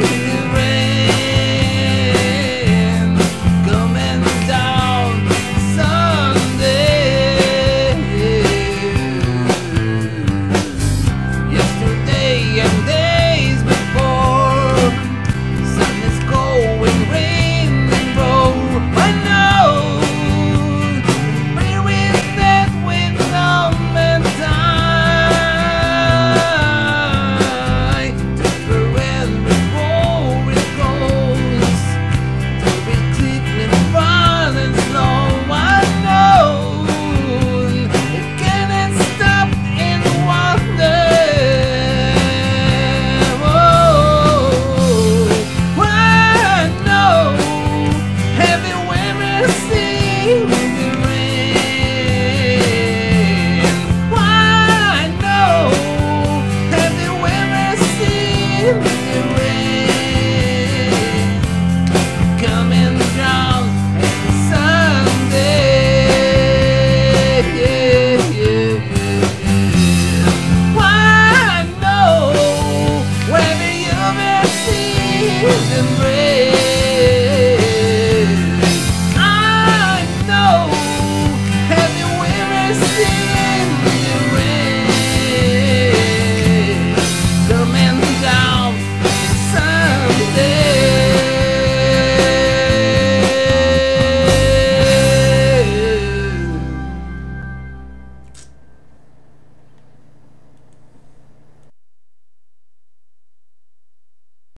you.